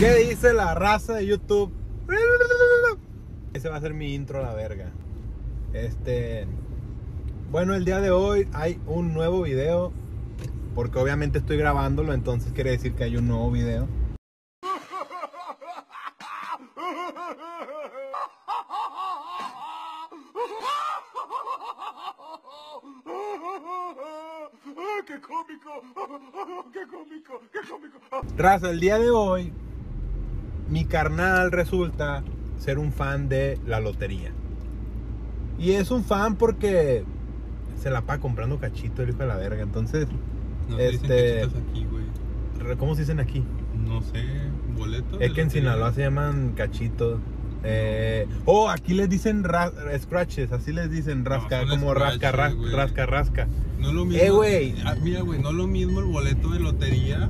¿Qué dice la raza de YouTube? Ese va a ser mi intro a la verga. Este. Bueno, el día de hoy hay un nuevo video. Porque obviamente estoy grabándolo, entonces quiere decir que hay un nuevo video. ¡Qué cómico! ¡Qué cómico! ¡Qué cómico! Raza, el día de hoy, mi carnal resulta ser un fan de la lotería. Y es un fan porque se la pasa comprando cachito el hijo de la verga. Entonces, No dicen Este- cachitos aquí, güey. ¿cómo se dicen aquí? No sé, boletos. Es que en. Sinaloa se llaman cachitos. Eh, oh, aquí les dicen ra- scratches, así les dicen rasca, como rasca, rasca, rasca, rasca. No es lo mismo. Eh, güey. Ah, mira, güey, no es lo mismo el boleto de lotería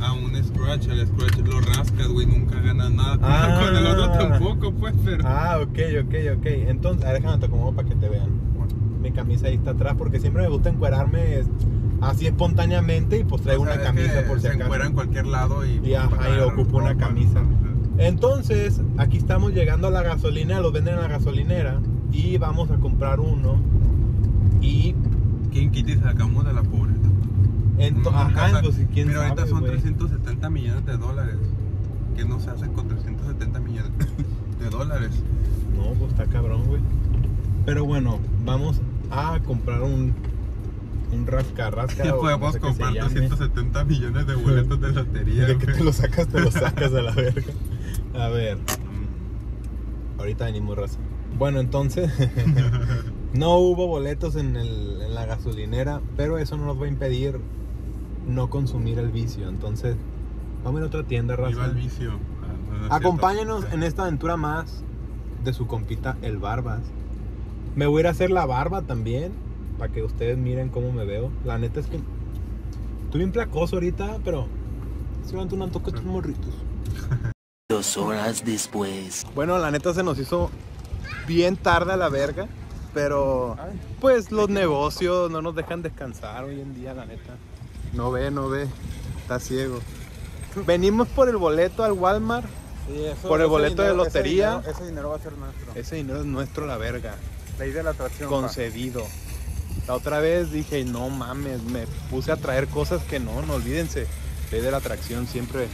a un scratch. El scratch lo rascas, güey, nunca ganas nada. Ah. Con el otro tampoco, pues, pero. Ah, ok, ok, ok. Entonces, a ver, déjame te acomodo para que te vean. Mi camisa ahí está atrás porque siempre me gusta encuerarme así espontáneamente y pues traigo O sea, una camisa por si se acaso. encuera en cualquier lado y. Y ajá, y ocupo una camisa. Entonces, aquí estamos llegando a la gasolina, los venden en la gasolinera y vamos a comprar uno. Y ¿Quién quita y sacamos de la pobreza? Ajá, pues quién ahorita sabe, son güey. 370 millones de dólares. ¿Qué no se hace con 370 millones de dólares? No, pues está cabrón, güey. Pero bueno, vamos a comprar un un rasca rasca. Ya podemos no sé comprar llame. 270 millones de boletos de lotería. De que te lo sacas, te lo sacas a la verga. A ver, ahorita venimos raza. Bueno, entonces no hubo boletos en, el- en la gasolinera, pero eso no nos va a impedir no consumir el vicio. Entonces, vamos a ir a otra tienda, Viva raza. el vicio. Ah, no, Acompáñenos cierto. en esta aventura más de su compita El Barbas. Me voy a ir a hacer la barba también, para que ustedes miren cómo me veo. La neta es que estoy bien placoso ahorita, pero se van un toque estos morritos. Dos horas después. Bueno, la neta se nos hizo bien tarde a la verga, pero pues los negocios no nos dejan descansar hoy en día, la neta. No ve, no ve, está ciego. Venimos por el boleto al Walmart. Por el boleto de lotería. Ese dinero, ese dinero va a ser nuestro. Ese dinero es nuestro, la verga. Ley de la atracción. pa. Concedido. La otra vez dije, no mames, me puse a traer cosas que no, no olvídense. Ley de la atracción, siempre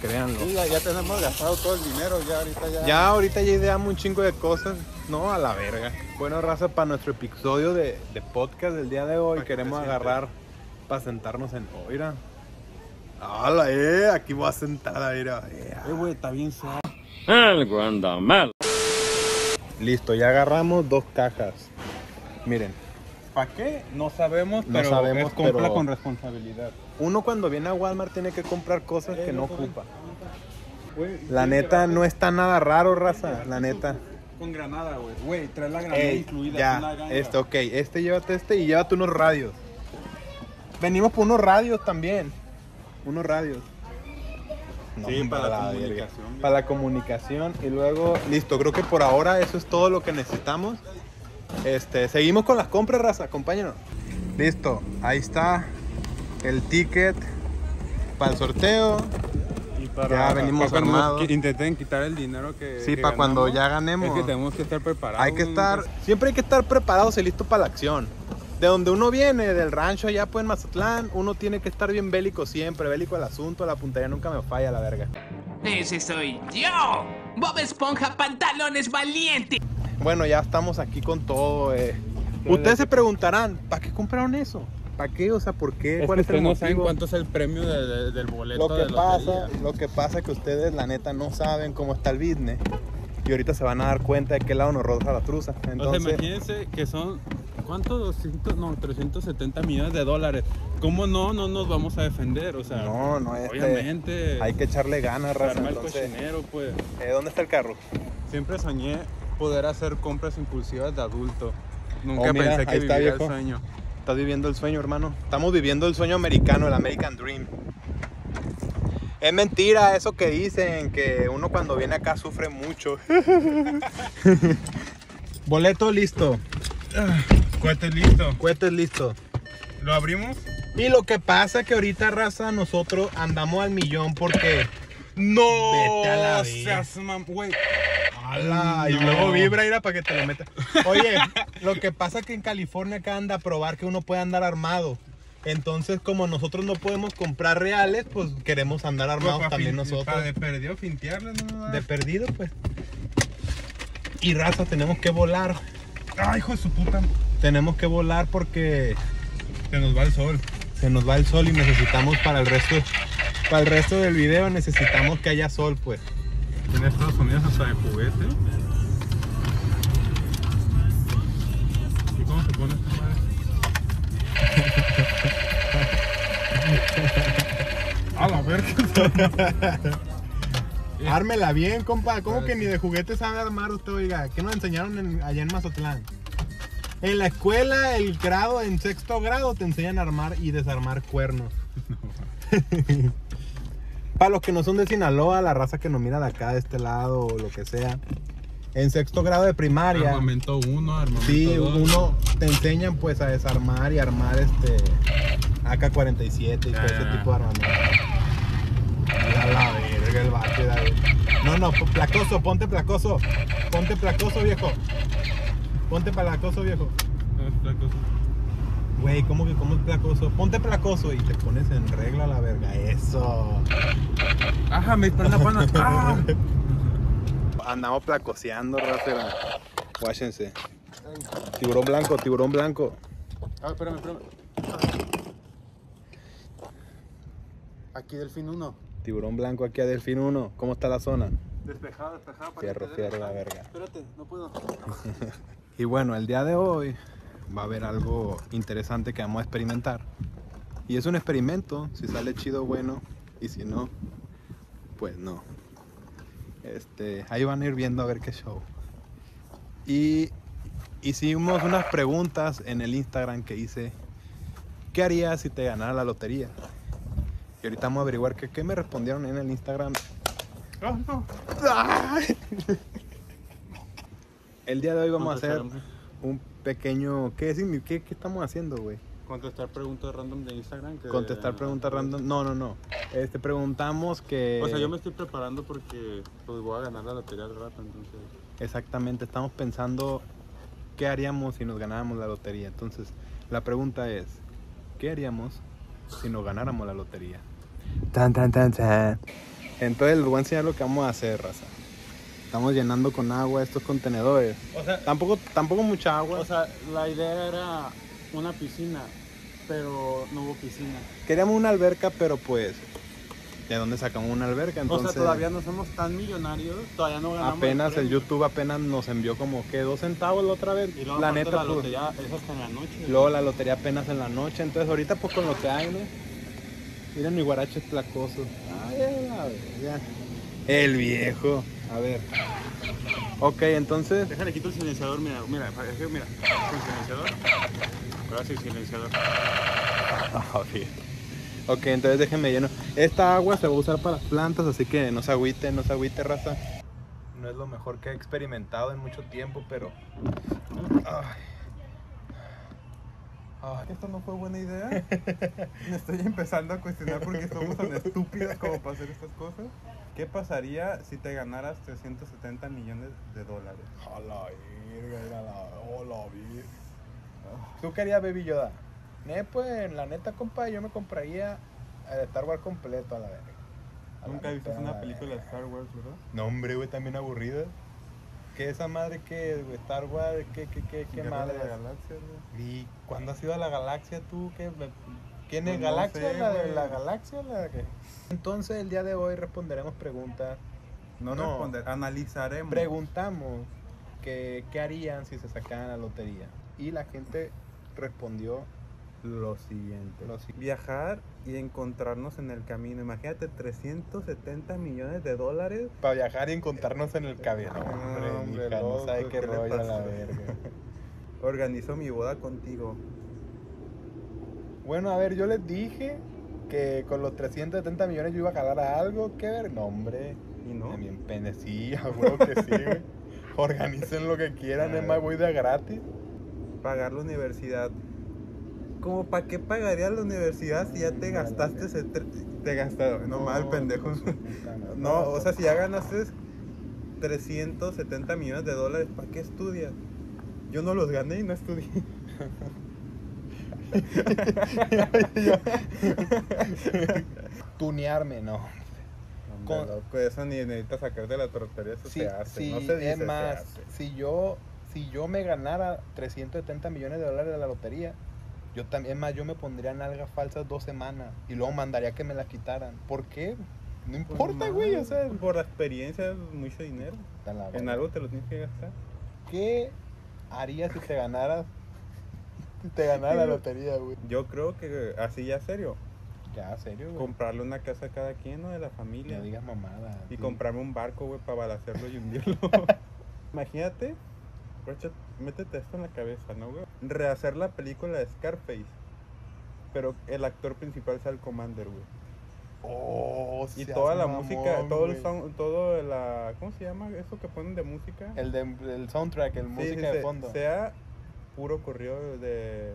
créanlo. Sí, ya, ya tenemos gastado todo el dinero, ya ahorita ya. Ya ahorita ya ideamos un chingo de cosas. No, a la verga. Bueno, raza, para nuestro episodio de, de podcast del día de hoy, queremos agarrar para sentarnos en Oira. ¡Hala, eh! Aquí voy a sentar, mira. eh. Güey, está bien suave. Algo anda mal. Listo, ya agarramos dos cajas. Miren, ¿Para qué? No sabemos, No pero sabemos, es compra pero- con responsabilidad. uno cuando viene a Walmart tiene que comprar cosas Eh, que no ocupa. La neta no está nada raro, raza. La neta. Con granada, güey. Güey, trae la granada Ey, incluida. ya, este, ok, este llévate este y llévate unos radios. Venimos por unos radios también. Unos radios. Sí, para la comunicación. Para la comunicación. Y luego, listo, creo que por ahora eso es todo lo que necesitamos. Este, seguimos con las compras, raza, acompáñenos. Listo, ahí está el ticket para el sorteo. Y para, Ya venimos para nos armados. qui- intenten quitar el dinero que. Sí, que para cuando ya ganemos. Es que tenemos que estar preparados. Hay que estar, siempre hay que estar preparados y listos para la acción. De donde uno viene, del rancho allá pues en Mazatlán, uno tiene que estar bien bélico siempre, bélico el asunto, la puntería nunca me falla, la verga. Ese soy yo. Bob Esponja Pantalones Valiente. Bueno, ya estamos aquí con todo. eh. Ustedes se preguntarán, ¿para qué compraron eso? ¿Para qué? O sea, ¿por qué? Es ¿Cuál que es el no saben motivo? cuánto es el premio de- de- del boleto Lo que pasa, lo que pasa es que ustedes la neta no saben cómo está el business. Y ahorita se van a dar cuenta de qué lado nos roza la truza. O sea, Entonces, imagínense que son, ¿cuánto? 200, no, 370 millones de dólares. ¿Cómo no, no nos vamos a defender? O sea, no, no este, obviamente. Hay que echarle ganas, raza. el pues. eh, ¿Dónde está el carro? Siempre soñé poder hacer compras impulsivas de adulto. Nunca Oh, mira, pensé que viviría el sueño. Estás viviendo el sueño, hermano. Estamos viviendo el sueño americano, el American Dream. Es mentira eso que dicen, que uno cuando viene acá sufre mucho. Boleto listo, Cuete listo. cohetes listo. ¿Lo abrimos? Y lo que pasa que ahorita, raza, nosotros andamos al millón porque No, Vete a la seas mam- güey. ¡Hala! Y No. luego vibra, irá para que te lo metas. Oye, lo que pasa que en California acá anda a probar que uno puede andar armado. Entonces, como nosotros no podemos comprar reales, pues queremos andar armados Pa' también nosotros. de perdió fintearle, no, De perdido, pues. Y raza, tenemos que volar. Ay, hijo de su puta. Tenemos que volar porque Se nos va el sol. se nos va el sol y necesitamos para el resto para el resto del video necesitamos que haya sol, pues. En Estados Unidos hasta de juguete. ¿Y cómo se pone esta madre? A la verga. Ármela bien, compa. ¿Cómo que ni de juguete sabe armar usted, oiga? ¿Qué nos enseñaron en- allá en Mazatlán? En la escuela, el grado, en sexto grado, te enseñan a armar y desarmar cuernos. Para los que no son de Sinaloa, la raza que nos mira de acá, de este lado, o lo que sea. En sexto grado de primaria. Armamento 1, armamento Sí, 2. uno te enseñan pues a desarmar y armar este AK-47 y todo ese tipo de armamento. Verga el vato. No, no, placoso, ponte placoso. Ponte placoso, viejo. Ponte placoso, viejo. No, esta cosa. Güey, ¿cómo que cómo es placoso? Ponte placoso y te pones en regla la verga. Eso. Ajá, me en la pana. Ah. Andamos placoseando, raza. Guáchense. Tiburón blanco, tiburón blanco. Ah, espérame, espérame. Aquí Delfín 1. Tiburón blanco aquí a Delfín 1. ¿Cómo está la zona? Despejado, despejado. para Fierro, que te dé fierro, la dejar. verga. Espérate, no puedo. Y bueno, el día de hoy va a haber algo interesante que vamos a experimentar. Y es un experimento, si sale chido, bueno, y si no, pues no. Este, ahí van a ir viendo a ver qué show. Y hicimos unas preguntas en el Instagram que hice, ¿qué harías si te ganara la lotería? Y ahorita vamos a averiguar que, qué me respondieron en el Instagram. Ah, no. El día de hoy vamos a hacer un pequeño... ¿Qué, qué, qué estamos haciendo, güey? Contestar preguntas random de Instagram. que- Contestar preguntas random. No, no, no. Este, preguntamos que... O sea, yo me estoy preparando porque pues, voy a ganar la lotería al rato, entonces. Exactamente, estamos pensando qué haríamos si nos ganáramos la lotería. Entonces, la pregunta es, ¿qué haríamos si nos ganáramos la lotería? Tan, tan, tan, tan. Entonces, les voy a enseñar lo que vamos a hacer, raza. Estamos llenando con agua estos contenedores. O sea, Tampoco, tampoco mucha agua. o sea, la idea era una piscina, pero no hubo piscina. Queríamos una alberca, pero pues, ¿de dónde sacamos una alberca? Entonces, o sea, todavía no somos tan millonarios, todavía no ganamos. apenas el. YouTube apenas nos envió como que dos centavos la otra vez. Y luego la neta, la pues, lotería es hasta en la noche. Luego la lotería apenas en la noche, entonces ahorita pues con lo que hay, ¿no? Miren mi guarache es placoso. Ay, a verga. El viejo. A ver. Ok, entonces. Déjale quito el silenciador, mira, mira, mira, sin silenciador. Ahora sí, silenciador. Bien. Ok, entonces déjenme lleno. Esta agua se va a usar para las plantas, así que no se agüite, no se agüite, raza. No es lo mejor que he experimentado en mucho tiempo, pero. Ay. Ay. Esto no fue buena idea. Me estoy empezando a cuestionar por qué somos tan estúpidas como para hacer estas cosas. ¿Qué pasaría si te ganaras 370 millones de dólares? A la verga, era la. Oh, verga. ¿Tú querías Baby Yoda? Ne, pues, la neta, compa, yo me compraría el Star Wars completo a la verga. A Nunca viste a una la película de. Star Wars, ¿verdad? No, hombre, güey, también aburrida. ¿Qué esa madre que güey, Star Wars? ¿Qué, qué, qué, qué madre? de la es? galaxia, güey. ¿Y cuándo has ido a la galaxia tú? ¿Qué, ¿Quién Pues es no galaxia? sé, ¿La de la galaxia? ¿La que? Entonces, el día de hoy responderemos preguntas. No, No. responder, analizaremos. Preguntamos que, qué harían si se sacaran la lotería. Y la gente respondió lo siguiente. Lo si- Viajar y encontrarnos en el camino. Imagínate 370 millones de dólares. Para viajar y encontrarnos en el cabello. No, hombre, hombre, mija, no sabe qué ¿qué le rollo a la verga. Organizo mi boda contigo. Bueno, a ver, yo les dije que con los 370 millones yo iba a jalar a algo. ¿Qué ver? No, hombre. ¿Y no? También pene, sí, seguro que sí, güey. Organicen lo que quieran, es más, voy de gratis. Pagar la universidad. ¿Cómo para qué pagarías la universidad si ya te gastaste ese tre- te gastaron. No, mal, pendejo. No, o sea, si ya ganaste 370 millones de dólares, ¿para qué estudias? Yo no los gané y no estudié. Tunearme, no. Con-. Loco, eso ni necesitas sacar de la tortería, eso Sí, se hace. sí, no se dice, es se más, hace. si yo, si yo me ganara 370 millones de dólares de la lotería, yo también, es más, yo me pondría nalgas falsas dos semanas y luego mandaría que me las quitaran. ¿Por qué? No Pues importa, güey, o sea, Por la experiencia es mucho dinero. En algo te lo tienes que gastar. ¿Qué harías si te ganaras, si te ganara la lotería, güey? Yo creo que así ya serio. Ya, serio, güey. Comprarle una casa a cada quien, ¿no? De la familia. No digas mamada. Y sí. comprarme un barco, güey, para balacerlo y hundirlo. Imagínate, métete esto en la cabeza, ¿no, güey? Rehacer la película de Scarface. Pero el actor principal sea el Commander, güey. Oh, Y toda la mamón, música, todo el güey. sound, todo la... ¿Cómo se llama eso que ponen de música? El, de, el soundtrack, el Sí, música sí, de se- fondo. Sea puro corrido de,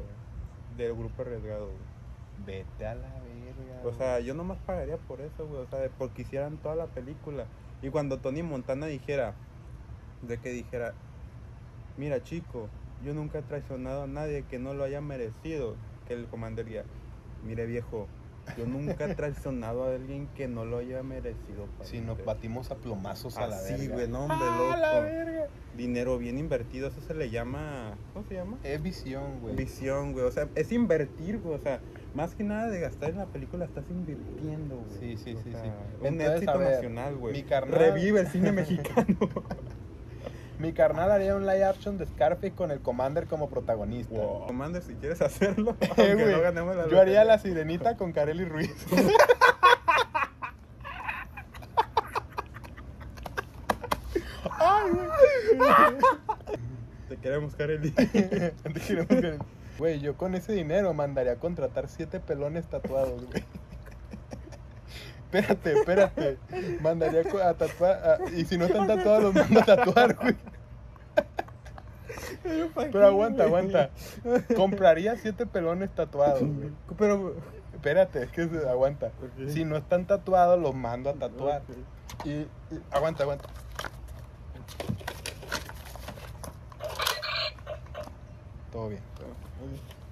del grupo arriesgado, güey. Vete a la verga. O sea, yo nomás pagaría por eso, güey. O sea, porque hicieran toda la película. Y cuando Tony Montana dijera, de que dijera, mira chico, yo nunca he traicionado a nadie que no lo haya merecido. Que el comandante diría, mire viejo, yo nunca he traicionado a alguien que no lo haya merecido. si nos pariente". batimos a plomazos a la verga. Así, güey, no, hombre, ¡Ah, la verga! Dinero bien invertido, eso se le llama, ¿cómo se llama? Es visión, güey. Visión, güey. O sea, es invertir, güey. O sea, más que nada de gastar en la película, estás invirtiendo, güey. Sí, sí, O sí, sea, sí. Un Entonces, éxito ver, nacional, güey. mi carnal- Revive el cine mexicano. Mi carnal haría un live action de Scarface con el Commander como protagonista. wow. Commander, si quieres hacerlo, Eh, aunque güey, no ganemos la Yo haría la sirenita con Kareli Ruiz. Ay. Te queremos, Kareli. Te queremos, Kareli. Güey, yo con ese dinero mandaría a contratar siete pelones tatuados, güey. Espérate, espérate. Mandaría a tatuar. a- y si no están tatuados, los mando a tatuar, güey. Pero aguanta, aguanta. Compraría siete pelones tatuados, güey. Pero. Espérate, es que aguanta. Si no están tatuados, los mando a tatuar. Y- aguanta, aguanta. Todo bien.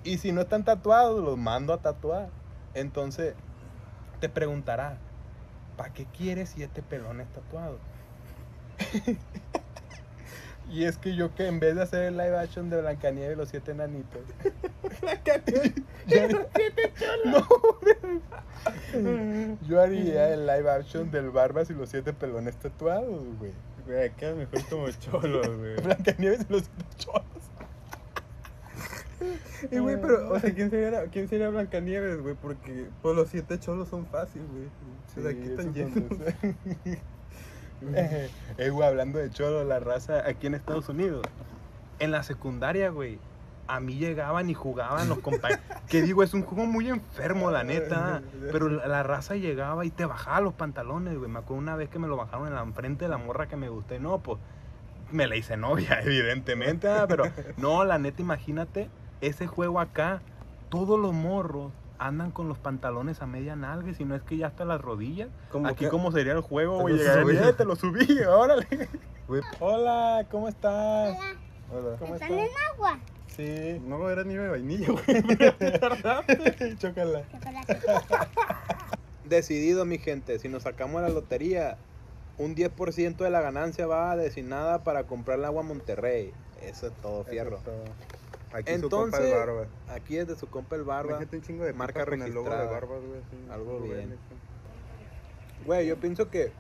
Y si no están tatuados, los mando a tatuar. Entonces, te preguntará, ¿para qué quieres siete pelones tatuados? y es que yo que en vez de hacer el live action de Blancanieves y los siete enanitos. yo haría- No, yo haría el live action del Barbas y los siete pelones tatuados, güey. Güey, queda mejor como cholos, güey. Blancanieves y los siete cholos. Y, güey, pero, o sea, ¿quién sería, quién sería Blancanieves, güey? Porque pues, los siete cholos son fáciles, güey. sea, aquí están llenos. eh, eh, güey, hablando de cholo, la raza aquí en Estados Unidos. En la secundaria, güey, a mí llegaban y jugaban los compañeros. que digo, es un juego muy enfermo, la neta. Pero la, la raza llegaba y te bajaba los pantalones, güey. Me acuerdo una vez que me lo bajaron en la frente de la morra que me gusté. No, pues me la hice novia, evidentemente. ah, Pero no, la neta, imagínate ese juego acá. Todos los morros andan con los pantalones a media nalga, si no es que ya hasta las rodillas. Como Aquí, que- ¿cómo sería el juego, Te güey? lo Llegaría, subí. "Eh, te lo subí, órale. Hola, ¿cómo estás? hola. ¿Cómo ¿Están estás? en agua? Sí. No era ni de vainilla, güey. Chócala. Chocolate. Decidido, mi gente, si nos sacamos la lotería, un 10% de la ganancia va destinada para comprar el agua Monterrey. Eso es todo, fierro. Eso es todo. Aquí su compa Entonces, el Barba. aquí es de su compa el Barba. Imagínate un chingo de marca con el logo de registrada. Barbas, güey. Algo bien. Güey, yo pienso que.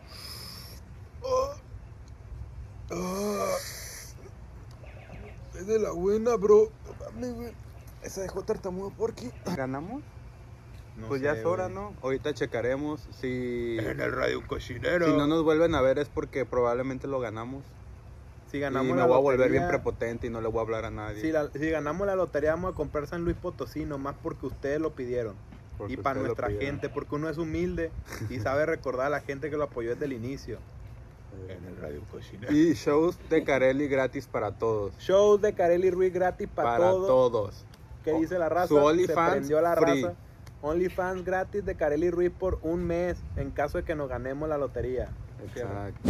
Es de la buena, bro. Esa dejó tartamudo por aquí. ¿Ganamos? pues ya es hora, ¿no? Ahorita checaremos si... En el radio cocinero. Si no nos vuelven a ver es porque probablemente lo ganamos. Si Y ganamos me la voy a volver lotería- bien prepotente y no le voy a hablar a nadie. Si, la- si ganamos la lotería, vamos a comprar San Luis Potosí, nomás porque ustedes lo pidieron. porque y para nuestra gente, porque uno es humilde y sabe recordar a la gente que lo apoyó desde el inicio. En el radio cocinero. Y shows de Carelli gratis para todos. Shows de Carelli Ruiz gratis para, para todos. todos. ¿Qué dice la raza? Su Se OnlyFans. OnlyFans gratis de Carelli Ruiz por un mes en caso de que nos ganemos la lotería. Exacto.